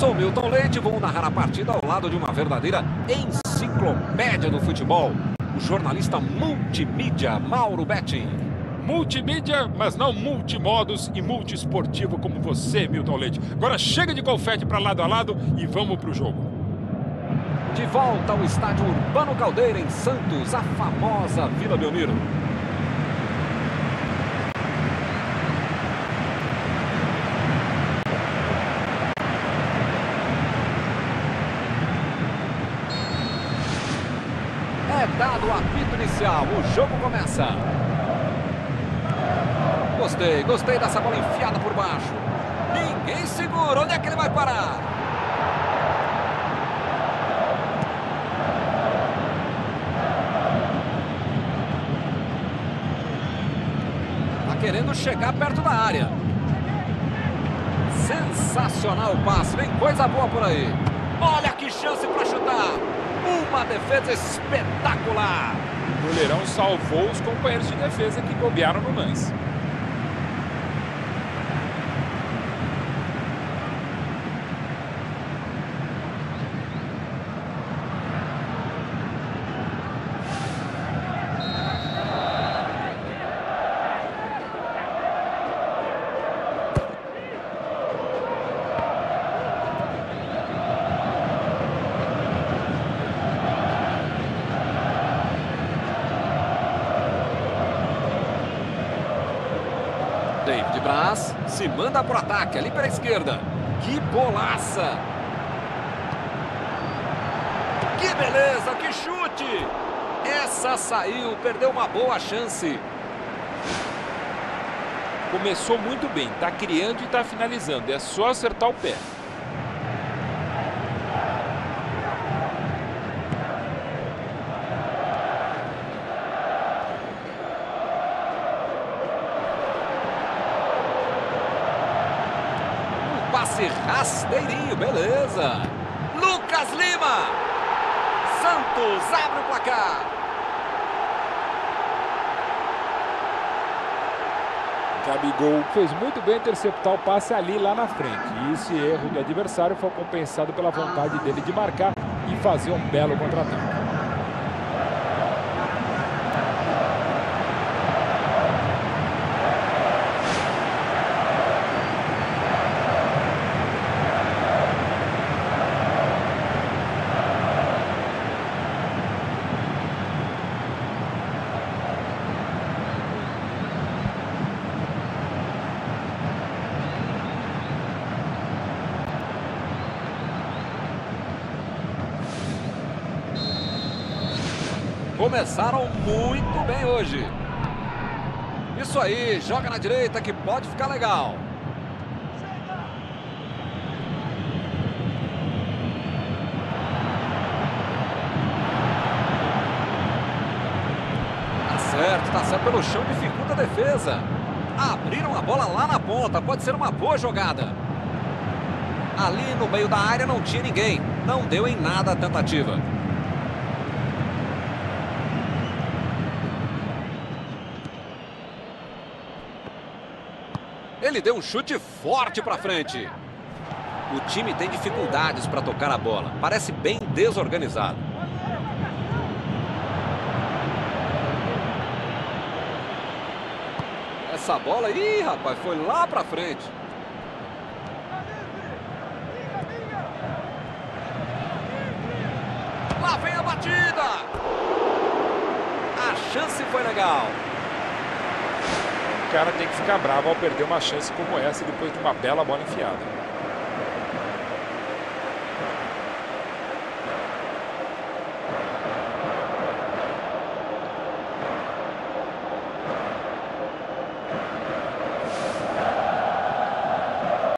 Sou Milton Leite e vou narrar a partida ao lado de uma verdadeira enciclopédia do futebol. O jornalista multimídia Mauro Betti. Multimídia, mas não multimodos e multiesportivo como você, Milton Leite. Agora chega de confete para lado a lado e vamos pro jogo. De volta ao estádio Urbano Caldeira, em Santos, a famosa Vila Belmiro. É dado o apito inicial, o jogo começa. Gostei, gostei dessa bola enfiada por baixo. Ninguém segura, onde é que ele vai parar? Tá querendo chegar perto da área. Sensacional o passe, vem coisa boa por aí. Olha que chance para chutar. Uma defesa espetacular. O goleirão salvou os companheiros de defesa que bobearam no lance. David Braz se manda pro ataque ali pela esquerda. Que bolaça! Que beleza, que chute! Essa saiu, perdeu uma boa chance. Começou muito bem, tá criando e tá finalizando. É só acertar o pé. Passe rasteirinho, beleza. Lucas Lima. Santos abre o placar. Gabigol fez muito bem interceptar o passe ali lá na frente. E esse erro do adversário foi compensado pela vontade dele de marcar e fazer um belo contra-ataque. Começaram muito bem hoje. Isso aí, joga na direita que pode ficar legal. Tá certo, tá certo pelo chão, dificulta a defesa. Abriram a bola lá na ponta, pode ser uma boa jogada. Ali no meio da área não tinha ninguém, não deu em nada a tentativa. Ele deu um chute forte para frente. O time tem dificuldades para tocar a bola. Parece bem desorganizado. Essa bola aí, rapaz, foi lá para frente. Lá vem a batida. A chance foi legal. Cara tem que ficar bravo ao perder uma chance como essa depois de uma bela bola enfiada.